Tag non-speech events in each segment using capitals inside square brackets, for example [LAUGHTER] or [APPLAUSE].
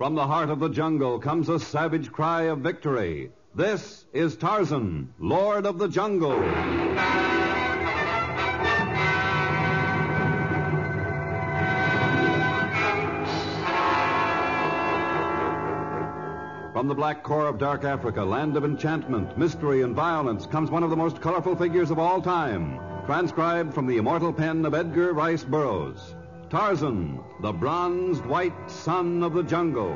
From the heart of the jungle comes a savage cry of victory. This is Tarzan, Lord of the Jungle. From the black core of dark Africa, land of enchantment, mystery, and violence, comes one of the most colorful figures of all time, transcribed from the immortal pen of Edgar Rice Burroughs. Tarzan, the bronzed white son of the jungle.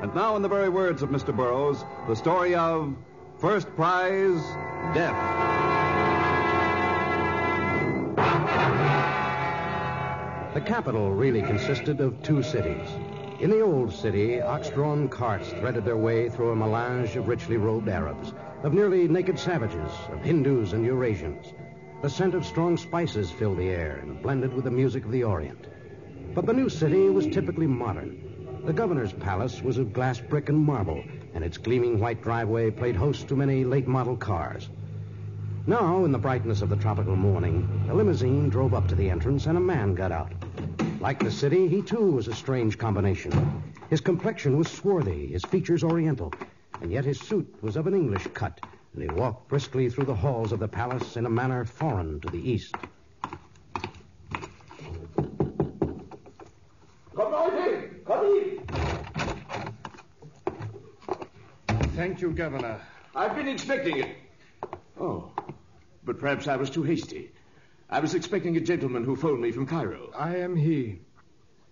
And now, in the very words of Mr. Burroughs, the story of First Prize Death. The capital really consisted of two cities. In the old city, ox-drawn carts threaded their way through a melange of richly robed Arabs, of nearly naked savages, of Hindus and Eurasians. The scent of strong spices filled the air and blended with the music of the Orient. But the new city was typically modern. The governor's palace was of glass brick and marble, and its gleaming white driveway played host to many late model cars. Now, in the brightness of the tropical morning, a limousine drove up to the entrance and a man got out. Like the city, he too was a strange combination. His complexion was swarthy, his features oriental, and yet his suit was of an English cut, and he walked briskly through the halls of the palace in a manner foreign to the East. Come right in. Come in. Thank you, Governor. I've been expecting it. Oh, but perhaps I was too hasty. I was expecting a gentleman who phoned me from Cairo. I am he.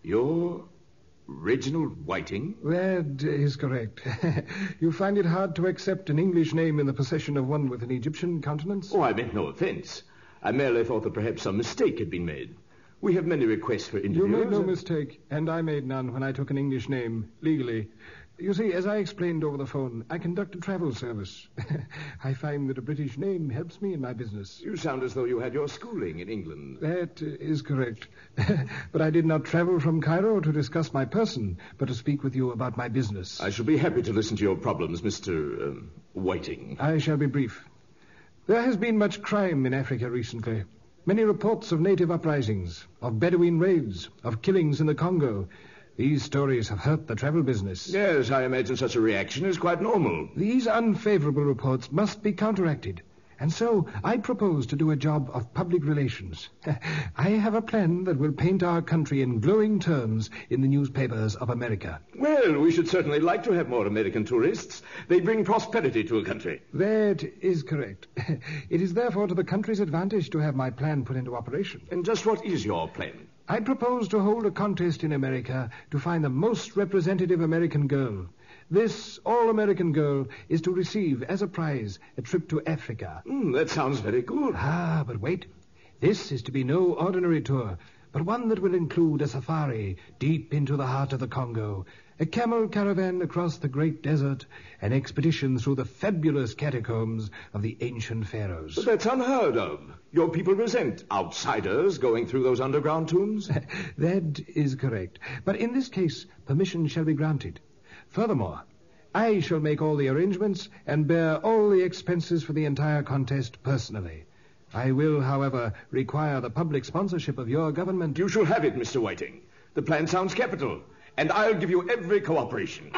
You're Reginald Whiting? That is correct. [LAUGHS] you find it hard to accept an English name in the possession of one with an Egyptian countenance? Oh, I meant no offense. I merely thought that perhaps some mistake had been made. We have many requests for interviews. You made no mistake, and I made none when I took an English name, legally. You see, as I explained over the phone, I conduct a travel service. [LAUGHS] I find that a British name helps me in my business. You sound as though you had your schooling in England. That is correct. [LAUGHS] but I did not travel from Cairo to discuss my person, but to speak with you about my business. I shall be happy to listen to your problems, Mr. Um, Whiting. I shall be brief. There has been much crime in Africa recently. Many reports of native uprisings, of Bedouin raids, of killings in the Congo. These stories have hurt the travel business. Yes, I imagine such a reaction is quite normal. These unfavorable reports must be counteracted. And so I propose to do a job of public relations. [LAUGHS] I have a plan that will paint our country in glowing terms in the newspapers of America. Well, we should certainly like to have more American tourists. They bring prosperity to a country. That is correct. [LAUGHS] It is therefore to the country's advantage to have my plan put into operation. And just what is your plan? I propose to hold a contest in America to find the most representative American girl. This all American girl is to receive as a prize a trip to Africa. Mm, that sounds very good. Ah, but wait. This is to be no ordinary tour, but one that will include a safari deep into the heart of the Congo, a camel caravan across the great desert, an expedition through the fabulous catacombs of the ancient pharaohs. But that's unheard of. Your people resent outsiders going through those underground tombs. [LAUGHS] that is correct. But in this case, permission shall be granted. Furthermore, I shall make all the arrangements and bear all the expenses for the entire contest personally. I will, however, require the public sponsorship of your government. You shall have it, Mr. Whiting. The plan sounds capital, and I'll give you every cooperation.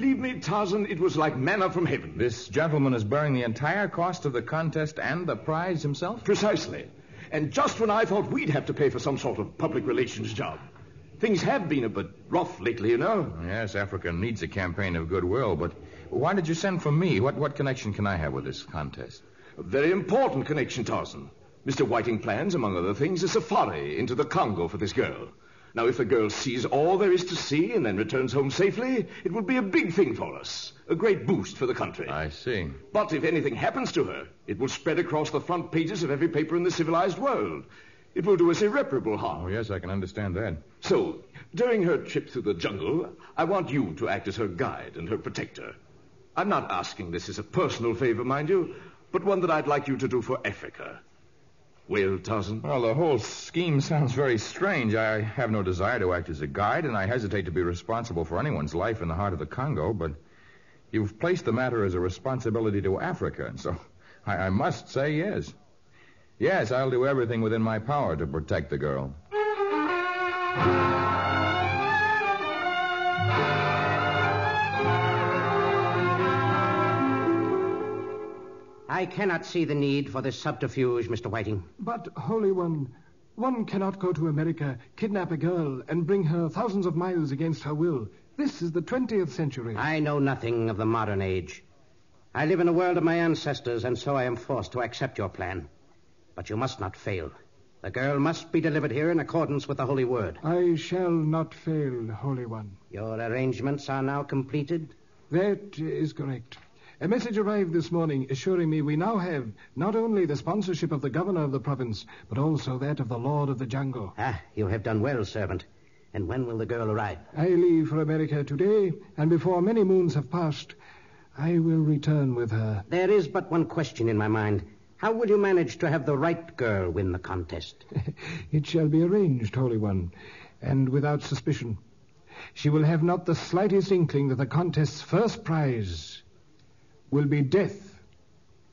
Believe me, Tarzan, it was like manna from heaven. This gentleman is bearing the entire cost of the contest and the prize himself? Precisely. And just when I thought we'd have to pay for some sort of public relations job. Things have been a bit rough lately, you know. Yes, Africa needs a campaign of goodwill, but why did you send for me? What, what connection can I have with this contest? A very important connection, Tarzan. Mr. Whiting plans, among other things, a safari into the Congo for this girl. Now, if the girl sees all there is to see and then returns home safely, it would be a big thing for us. A great boost for the country. I see. But if anything happens to her, it will spread across the front pages of every paper in the civilized world. It will do us irreparable harm. Oh, yes, I can understand that. So, during her trip through the jungle, I want you to act as her guide and her protector. I'm not asking this as a personal favor, mind you, but one that I'd like you to do for Africa. Tarzan? Well, the whole scheme sounds very strange. I have no desire to act as a guide, and I hesitate to be responsible for anyone's life in the heart of the Congo, but you've placed the matter as a responsibility to Africa, and so I, I must say yes. Yes, I'll do everything within my power to protect the girl. I cannot see the need for this subterfuge, Mr. Whiting. But, Holy One, one cannot go to America, kidnap a girl, and bring her thousands of miles against her will. This is the 20th century. I know nothing of the modern age. I live in the world of my ancestors, and so I am forced to accept your plan. But you must not fail. The girl must be delivered here in accordance with the Holy Word. I shall not fail, Holy One. Your arrangements are now completed? That is correct. A message arrived this morning assuring me we now have not only the sponsorship of the governor of the province, but also that of the Lord of the Jungle. Ah, you have done well, servant. And when will the girl arrive? I leave for America today, and before many moons have passed, I will return with her. There is but one question in my mind. How will you manage to have the right girl win the contest? [LAUGHS] it shall be arranged, Holy One, and without suspicion. She will have not the slightest inkling that the contest's first prize will be death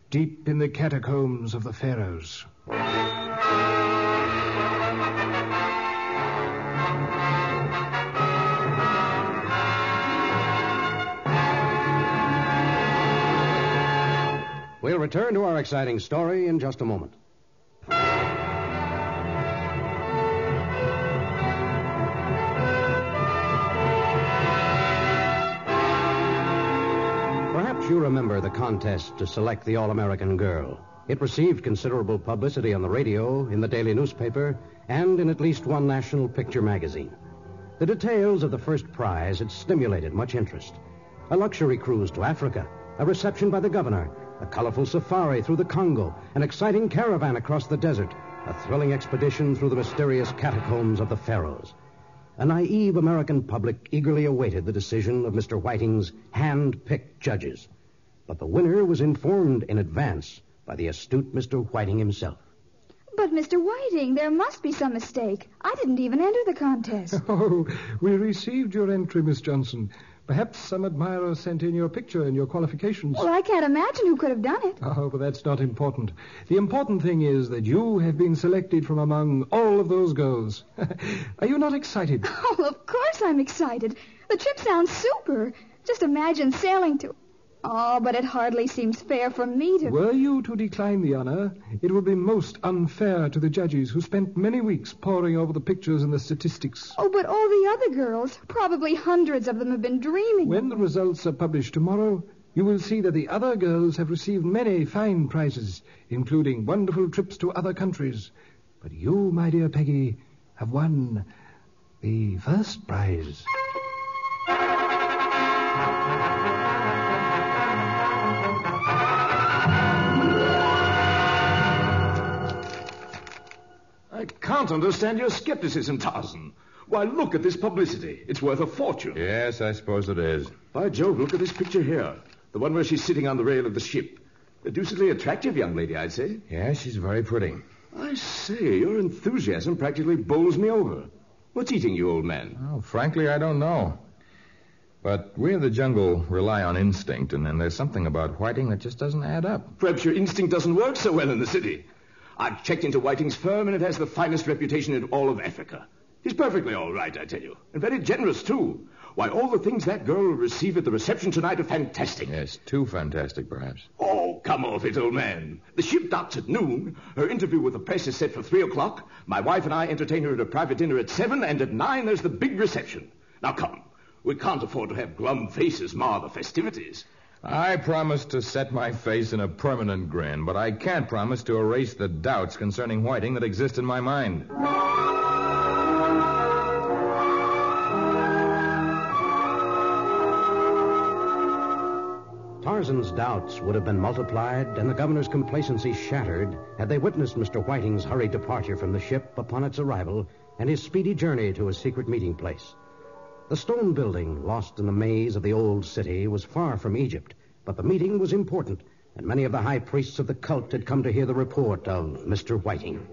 deep in the catacombs of the pharaohs. We'll return to our exciting story in just a moment. You remember the contest to select the All American Girl. It received considerable publicity on the radio, in the daily newspaper, and in at least one national picture magazine. The details of the first prize had stimulated much interest. A luxury cruise to Africa, a reception by the governor, a colorful safari through the Congo, an exciting caravan across the desert, a thrilling expedition through the mysterious catacombs of the pharaohs. A naive American public eagerly awaited the decision of Mr. Whiting's hand-picked judges. But the winner was informed in advance by the astute Mr. Whiting himself. But, Mr. Whiting, there must be some mistake. I didn't even enter the contest. [LAUGHS] Oh, we received your entry, Miss Johnson. Perhaps some admirer sent in your picture and your qualifications. Well, I can't imagine who could have done it. Oh, but that's not important. The important thing is that you have been selected from among all of those girls. [LAUGHS] Are you not excited? [LAUGHS] Oh, of course I'm excited. The trip sounds super. Just imagine sailing to. Oh, but it hardly seems fair for me to. Were you to decline the honor, it would be most unfair to the judges who spent many weeks poring over the pictures and the statistics. Oh, but all the other girls, probably hundreds of them, have been dreaming. When the results are published tomorrow, you will see that the other girls have received many fine prizes, including wonderful trips to other countries. But you, my dear Peggy, have won the first prize. Can't understand your skepticism, Tarzan. Why, look at this publicity. It's worth a fortune. Yes, I suppose it is. By Jove, look at this picture here. The one where she's sitting on the rail of the ship. A deucedly attractive young lady, I'd say. Yes, she's very pretty. I say, your enthusiasm practically bowls me over. What's eating you, old man? Well, frankly, I don't know. But we in the jungle rely on instinct, and then there's something about Whiting that just doesn't add up. Perhaps your instinct doesn't work so well in the city. I've checked into Whiting's firm, and it has the finest reputation in all of Africa. He's perfectly all right, I tell you. And very generous, too. Why, all the things that girl will receive at the reception tonight are fantastic. Yes, too fantastic, perhaps. Oh, come off it, old man. The ship docks at noon. Her interview with the press is set for three o'clock. My wife and I entertain her at a private dinner at seven, and at nine there's the big reception. Now, come. We can't afford to have glum faces mar the festivities. I promise to set my face in a permanent grin, but I can't promise to erase the doubts concerning Whiting that exist in my mind. Tarzan's doubts would have been multiplied and the governor's complacency shattered had they witnessed Mr. Whiting's hurried departure from the ship upon its arrival and his speedy journey to his secret meeting place. The stone building, lost in the maze of the old city, was far from Egypt, but the meeting was important, and many of the high priests of the cult had come to hear the report of Mr. Whiting.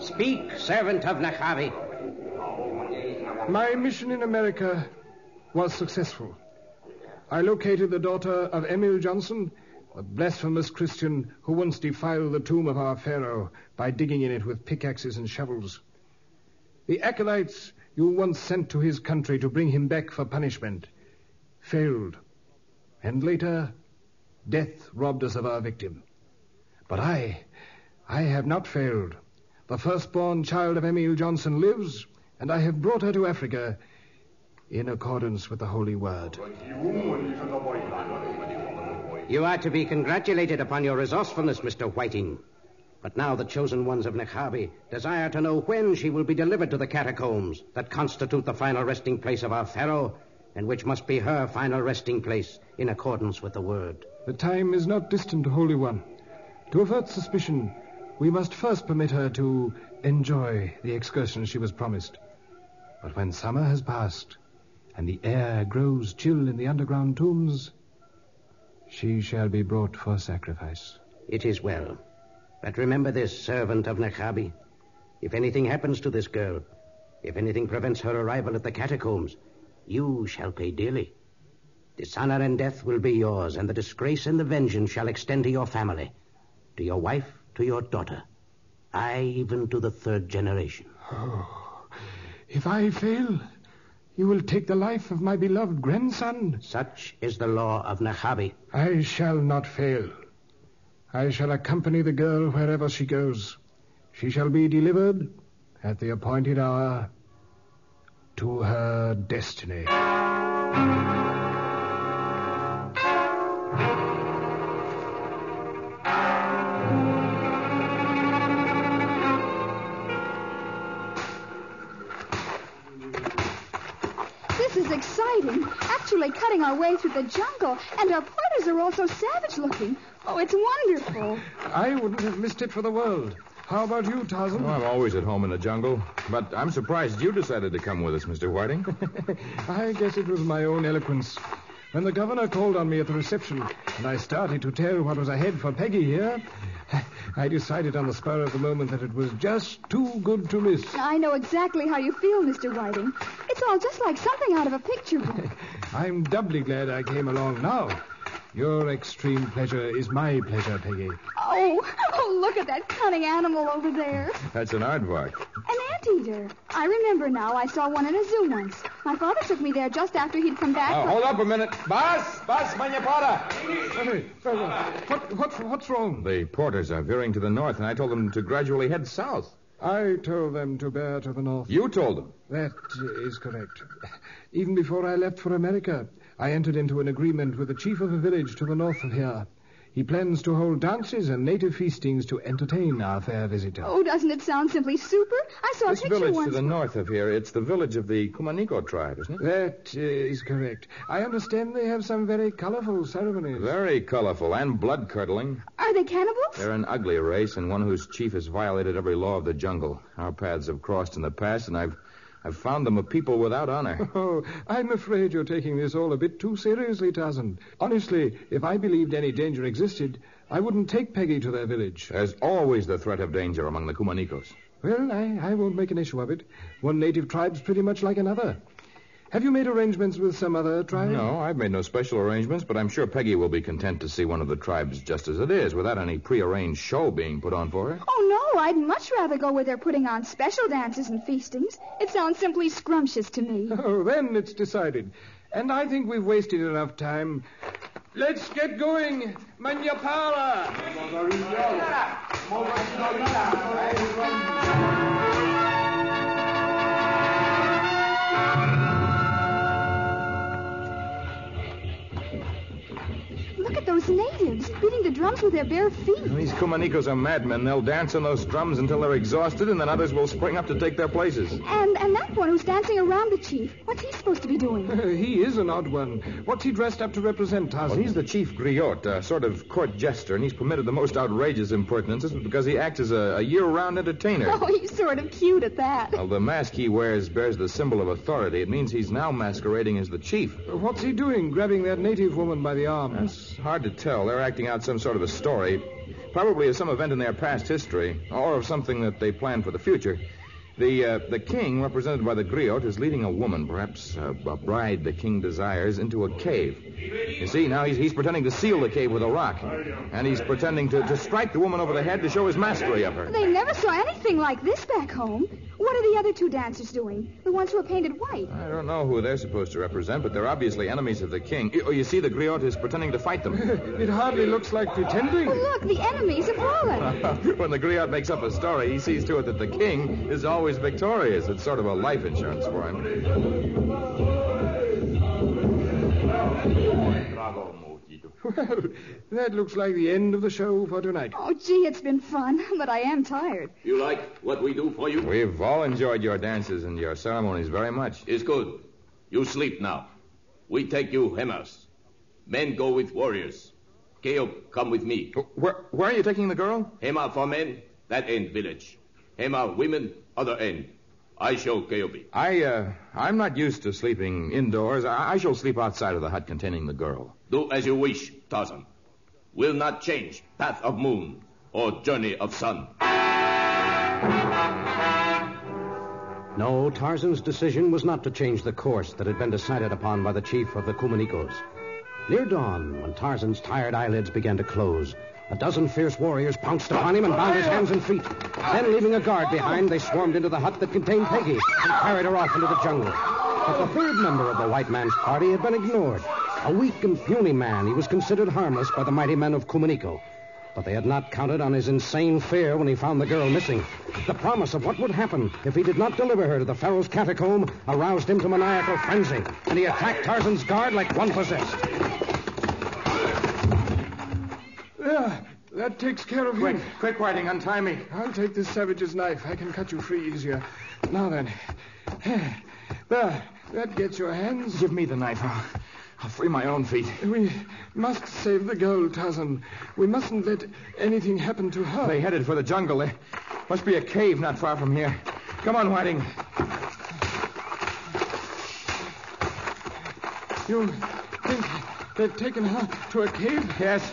Speak, servant of Nachavi. My mission in America was successful. I located the daughter of Emil Johnson, a blasphemous Christian who once defiled the tomb of our Pharaoh by digging in it with pickaxes and shovels. The acolytes you once sent to his country to bring him back for punishment failed. And later, death robbed us of our victim. But I, I have not failed. The firstborn child of Emil Johnson lives, and I have brought her to Africa in accordance with the Holy Word. You are to be congratulated upon your resourcefulness, Mr. Whiting. But now the chosen ones of Nekhabi desire to know when she will be delivered to the catacombs that constitute the final resting place of our Pharaoh, and which must be her final resting place in accordance with the word. The time is not distant, Holy One. To avert suspicion, we must first permit her to enjoy the excursion she was promised. But when summer has passed and the air grows chill in the underground tombs, she shall be brought for sacrifice. It is well. But remember this, servant of Nekhabi. If anything happens to this girl, if anything prevents her arrival at the catacombs, you shall pay dearly. Dishonor and death will be yours, and the disgrace and the vengeance shall extend to your family, to your wife, to your daughter, aye, even to the third generation. Oh, if I fail, you will take the life of my beloved grandson. Such is the law of Nekhabi. I shall not fail. I shall accompany the girl wherever she goes. She shall be delivered at the appointed hour to her destiny. Actually our way through the jungle, and our porters are all so savage looking. Oh, it's wonderful. I wouldn't have missed it for the world. How about you, Tarzan? Well, I'm always at home in the jungle. But I'm surprised you decided to come with us, Mr. Whiting. [LAUGHS] I guess it was my own eloquence. When the governor called on me at the reception, and I started to tell what was ahead for Peggy here, [LAUGHS] I decided on the spur of the moment that it was just too good to miss. I know exactly how you feel, Mr. Whiting. It's all just like something out of a picture book. [LAUGHS] I'm doubly glad I came along now. Your extreme pleasure is my pleasure, Peggy. Oh, oh, look at that cunning animal over there. That's an aardvark. An anteater. I remember now. I saw one in a zoo once. My father took me there just after he'd come back. Oh, from- hold up a minute. Boss! Boss, manyapada! Hey, fellow, what, what, what's wrong? The porters are veering to the north, and I told them to gradually head south. I told them to bear to the north. You told them. That is correct. Even before I left for America, I entered into an agreement with the chief of a village to the north of here. He plans to hold dances and native feastings to entertain our fair visitor. Oh, doesn't it sound simply super? I saw a This picture village once. to the north of here, it's the village of the Kumaniko tribe, isn't it? That uh, is correct. I understand they have some very colorful ceremonies. Very colorful and blood-curdling. Are they cannibals? They're an ugly race and one whose chief has violated every law of the jungle. Our paths have crossed in the past, and I've I've found them a people without honor. [LAUGHS] Oh, I'm afraid you're taking this all a bit too seriously, Tarzan. Honestly, if I believed any danger existed, I wouldn't take Peggy to their village. There's always the threat of danger among the Kumanikos. Well, I, I won't make an issue of it. One native tribe's pretty much like another. Have you made arrangements with some other tribe? No, I've made no special arrangements, but I'm sure Peggy will be content to see one of the tribes just as it is, without any prearranged show being put on for her. Oh, no, I'd much rather go where they're putting on special dances and feastings. It sounds simply scrumptious to me. [LAUGHS] Oh, then it's decided. And I think we've wasted enough time. Let's get going, Manyapara! Those natives beating the drums with their bare feet. These Kumanikos are madmen. They'll dance on those drums until they're exhausted, and then others will spring up to take their places. And and that one who's dancing around the chief. What's he supposed to be doing? Uh, he is an odd one. What's he dressed up to represent, Tarzan? Well, he's the chief griot, a sort of court jester, and he's permitted the most outrageous impertinences because he acts as a, a year-round entertainer. [LAUGHS] Oh, he's sort of cute at that. Well, the mask he wears bears the symbol of authority. It means he's now masquerading as the chief. What's he doing, grabbing that native woman by the arm? It's hard to tell. They're acting out some sort of a story, probably of some event in their past history, or of something that they plan for the future. The uh, the king, represented by the griot, is leading a woman, perhaps uh, a bride the king desires, into a cave. You see, now he's, he's pretending to seal the cave with a rock. And he's pretending to, to strike the woman over the head to show his mastery of her. They never saw anything like this back home. What are the other two dancers doing? The ones who are painted white. I don't know who they're supposed to represent, but they're obviously enemies of the king. Oh, you see, the griot is pretending to fight them. [LAUGHS] It hardly looks like pretending. Oh, look, the enemies have fallen. [LAUGHS] when the griot makes up a story, he sees to it that the king is always victorious. It's sort of a life insurance for him. Well, [LAUGHS] that looks like the end of the show for tonight. Oh, gee, it's been fun, [LAUGHS] but I am tired. You like what we do for you? We've all enjoyed your dances and your ceremonies very much. It's good. You sleep now. We take you Hemas. Men go with warriors. Keop, come with me. Where, where are you taking the girl? Hema for men, that end village. Hema women, other end. I show Keobi. I, uh, I'm not used to sleeping indoors. I, I shall sleep outside of the hut containing the girl. Do as you wish, Tarzan. Will not change path of moon or journey of sun. No, Tarzan's decision was not to change the course that had been decided upon by the chief of the Kumanikos. Near dawn, when Tarzan's tired eyelids began to close, a dozen fierce warriors pounced upon him and bound his hands and feet. Then, leaving a guard behind, they swarmed into the hut that contained Peggy and carried her off into the jungle. But the third member of the white man's party had been ignored. A weak and puny man, he was considered harmless by the mighty men of Kumaniko. But they had not counted on his insane fear when he found the girl missing. The promise of what would happen if he did not deliver her to the Pharaoh's catacomb aroused him to maniacal frenzy, and he attacked Tarzan's guard like one possessed. There, that takes care of Quick, him. quick, Whiting, untie me. I'll take this savage's knife. I can cut you free easier. Now then. There, that gets your hands. Give me the knife. I'll, I'll free my own feet. We must save the girl, Tarzan. We mustn't let anything happen to her. They headed for the jungle. There must be a cave not far from here. Come on, Whiting. You think they've taken her to a cave? Yes.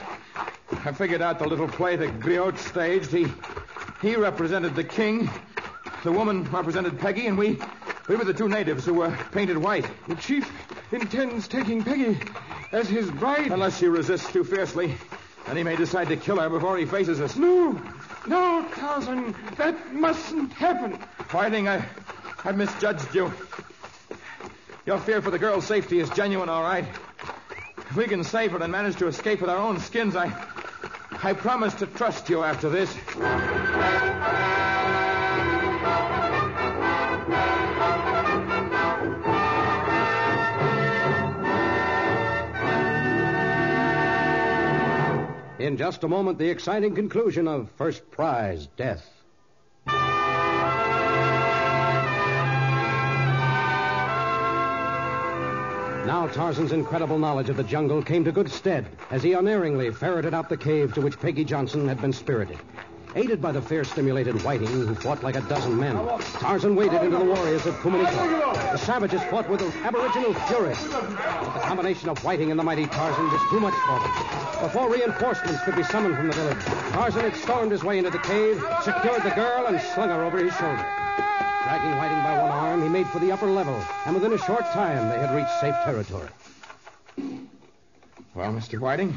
I figured out the little play that Griot staged. He he represented the king. The woman represented Peggy, and we we were the two natives who were painted white. The chief intends taking Peggy as his bride. Unless she resists too fiercely, then he may decide to kill her before he faces us. No, no, Tarzan, that mustn't happen. Whiting, I I misjudged you. Your fear for the girl's safety is genuine, all right. If we can save her and manage to escape with our own skins, I I promise to trust you after this. In just a moment, the exciting conclusion of First Prize Death. Now Tarzan's incredible knowledge of the jungle came to good stead as he unerringly ferreted out the cave to which Peggy Johnson had been spirited. Aided by the fear-stimulated Whiting, who fought like a dozen men, Tarzan waded into the warriors of Kumaniko. The savages fought with aboriginal fury, but the combination of Whiting and the mighty Tarzan was too much for them. Before reinforcements could be summoned from the village, Tarzan had stormed his way into the cave, secured the girl, and slung her over his shoulder. Dragging Whiting by one arm, he made for the upper level, and within a short time they had reached safe territory. Well, Mr. Whiting,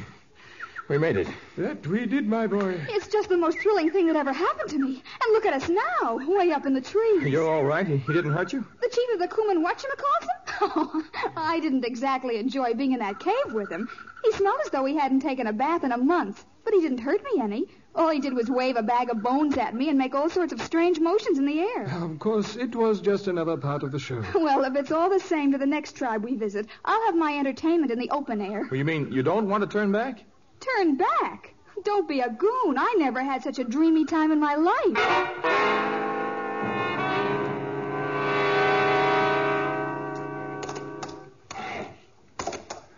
we made it. That we did, my boy. It's just the most thrilling thing that ever happened to me. And look at us now, way up in the trees. You're all right? He, he didn't hurt you? The chief of the Kuman whatchamacallit? Oh, I didn't exactly enjoy being in that cave with him. He smelled as though he hadn't taken a bath in a month, but he didn't hurt me any. All he did was wave a bag of bones at me and make all sorts of strange motions in the air. Of course, it was just another part of the show. [LAUGHS] Well, if it's all the same to the next tribe we visit, I'll have my entertainment in the open air. Well, you mean you don't want to turn back? Turn back? Don't be a goon. I never had such a dreamy time in my life.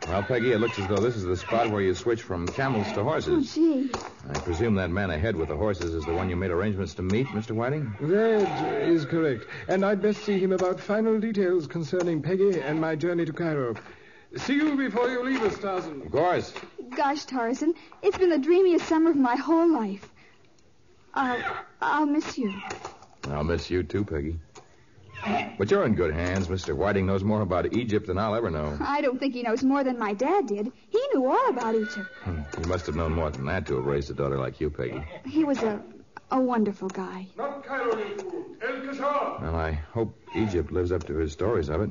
Well, Peggy, it looks as though this is the spot where you switch from camels to horses. Oh, gee. I presume that man ahead with the horses is the one you made arrangements to meet, Mr. Whiting? That is correct. And I'd best see him about final details concerning Peggy and my journey to Cairo. See you before you leave us, Tarzan. Of course. Gosh, Tarzan, it's been the dreamiest summer of my whole life. I'll, I'll miss you. I'll miss miss you too, Peggy. But you're in good hands. Mr. Whiting knows more about Egypt than I'll ever know. I don't think he knows more than my dad did. He knew all about Egypt. Hmm, He must have known more than that to have raised a daughter like you, Peggy. He was a a wonderful guy. Not Cairo, you fool. El Kashar. Well, I hope Egypt lives up to his stories of it.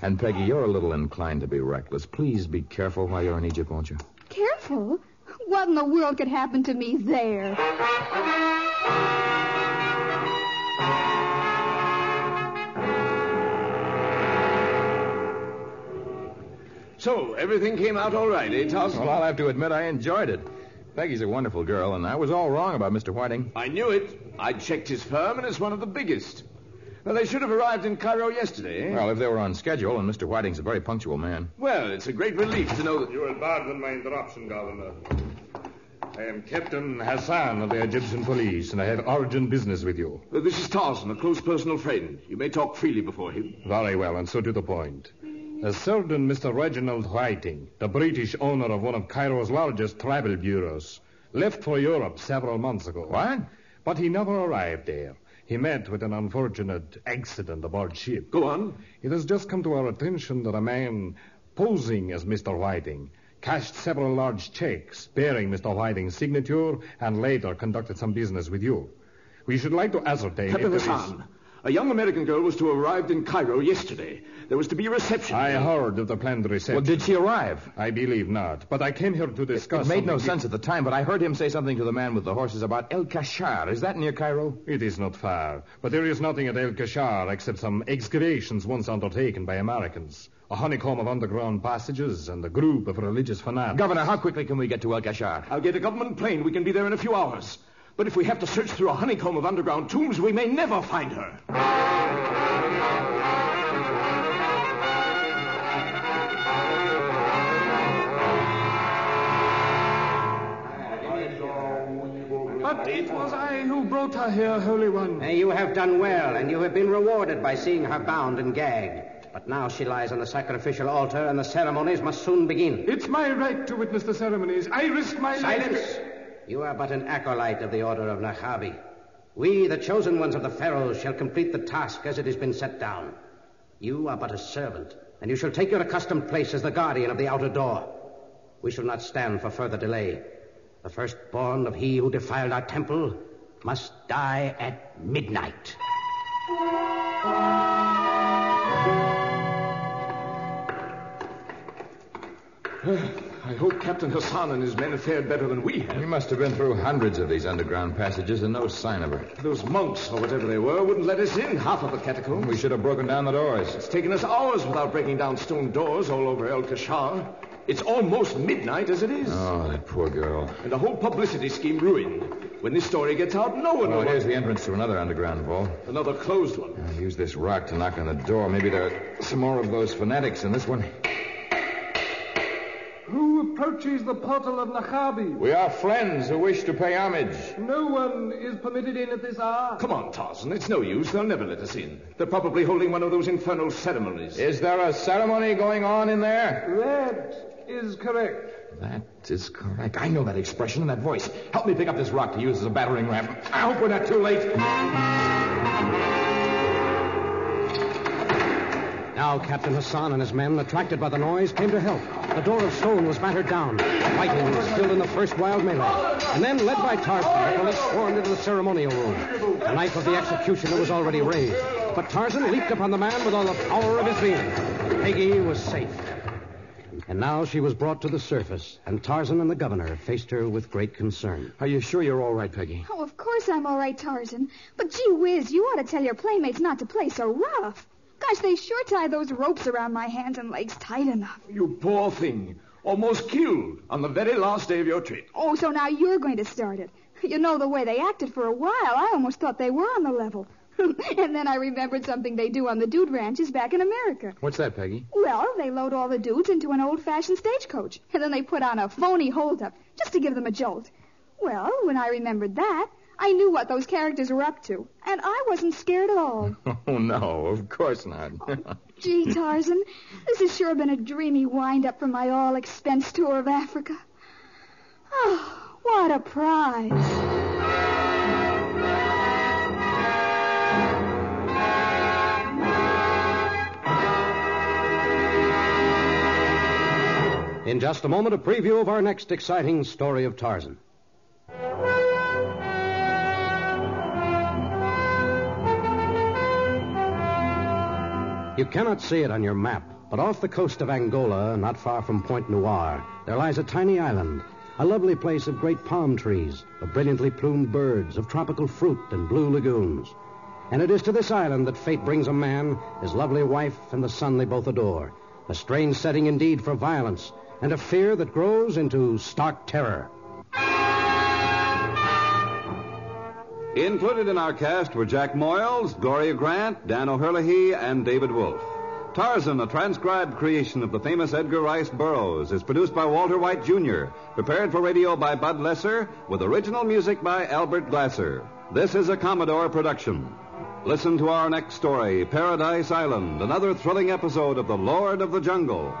And Peggy, you're a little inclined to be reckless. Please be careful while you're in Egypt, won't you? Careful. What in the world could happen to me there? So, everything came out all right, eh, Tarzan? Well, I'll have to admit I enjoyed it. Peggy's a wonderful girl, and I was all wrong about Mr. Whiting. I knew it. I checked his firm, and it's one of the biggest. Now, they should have arrived in Cairo yesterday, eh? Well, if they were on schedule, and Mr. Whiting's a very punctual man. Well, it's a great relief to know that... You will pardon my interruption, Governor. I am Captain Hassan of the Egyptian police, and I have urgent business with you. Uh, This is Tarzan, a close personal friend. You may talk freely before him. Very well, and so to the point. A certain Mr. Reginald Whiting, the British owner of one of Cairo's largest travel bureaus, left for Europe several months ago. What? But he never arrived there. He met with an unfortunate accident aboard ship. Go on. It has just come to our attention that a man posing as Mr. Whiting cashed several large checks bearing Mr. Whiting's signature and later conducted some business with you. We should like to ascertain Captain if there is- Hassan, a young American girl was to have arrived in Cairo yesterday. There was to be a reception. I heard of the planned reception. Well, did she arrive? I believe not, but I came here to discuss. It made no sense at the time, but I heard him say something to the man with the horses about El Kashar. Is that near Cairo? It is not far, but there is nothing at El Kashar except some excavations once undertaken by Americans, a honeycomb of underground passages, and a group of religious fanatics. Governor, how quickly can we get to El Kashar? I'll get a government plane. We can be there in a few hours. But if we have to search through a honeycomb of underground tombs, we may never find her. But it was I who brought her here, Holy One. Eh, You have done well, and you have been rewarded by seeing her bound and gagged. But now she lies on the sacrificial altar, and the ceremonies must soon begin. It's my right to witness the ceremonies. I risk my life. Silence! You are but an acolyte of the Order of Nahabi. We, the chosen ones of the pharaohs, shall complete the task as it has been set down. You are but a servant, and you shall take your accustomed place as the guardian of the outer door. We shall not stand for further delay. The firstborn of he who defiled our temple must die at midnight. [SIGHS] [SIGHS] I hope Captain Hassan and his men have fared better than we have. We must have been through hundreds of these underground passages and no sign of her. Those monks, or whatever they were, wouldn't let us in half of the catacombs. We should have broken down the doors. It's taken us hours without breaking down stone doors all over El Kashar. It's almost midnight as it is. Oh, that poor girl. And the whole publicity scheme ruined. When this story gets out, no one Well, will... here's the entrance to another underground vault. Another closed one. I'll use this rock to knock on the door. Maybe there are some more of those fanatics in this one. Who approaches the portal of Nahabi? We are friends who wish to pay homage. No one is permitted in at this hour. Come on, Tarzan. It's no use. They'll never let us in. They're probably holding one of those infernal ceremonies. Is there a ceremony going on in there? That is correct. That is correct. I know that expression and that voice. Help me pick up this rock to use as a battering ram. I hope we're not too late. Now Captain Hassan and his men, attracted by the noise, came to help. The door of stone was battered down. Fighting was still in the first wild melee. And then, led by Tarzan, the police swarmed into the ceremonial room. The knife of the executioner was already raised. But Tarzan leaped upon the man with all the power of his being. Peggy was safe. And now she was brought to the surface, and Tarzan and the governor faced her with great concern. Are you sure you're all right, Peggy? Oh, of course I'm all right, Tarzan. But gee whiz, you ought to tell your playmates not to play so rough. Gosh, they sure tie those ropes around my hands and legs tight enough. You poor thing. Almost killed on the very last day of your trip. Oh, so now you're going to start it. You know, the way they acted for a while, I almost thought they were on the level. [LAUGHS] and then I remembered something they do on the dude ranches back in America. What's that, Peggy? Well, they load all the dudes into an old-fashioned stagecoach, and then they put on a phony holdup just to give them a jolt. Well, when I remembered that, I knew what those characters were up to, and I wasn't scared at all. [LAUGHS] Oh, no, of course not. oh, [LAUGHS] gee, Tarzan, this has sure been a dreamy wind-up for my all-expense tour of Africa. Oh, what a prize. In just a moment, a preview of our next exciting story of Tarzan. You cannot see it on your map, but off the coast of Angola, not far from Pointe-Noire, there lies a tiny island, a lovely place of great palm trees, of brilliantly plumed birds, of tropical fruit and blue lagoons. And it is to this island that fate brings a man, his lovely wife, and the son they both adore. A strange setting indeed for violence, and a fear that grows into stark terror. Included in our cast were Jack Moyles, Gloria Grant, Dan O'Herlihy, and David Wolfe. Tarzan, a transcribed creation of the famous Edgar Rice Burroughs, is produced by Walter White Jr., prepared for radio by Bud Lesser, with original music by Albert Glasser. This is a Commodore production. Listen to our next story, Paradise Island, another thrilling episode of The Lord of the Jungle.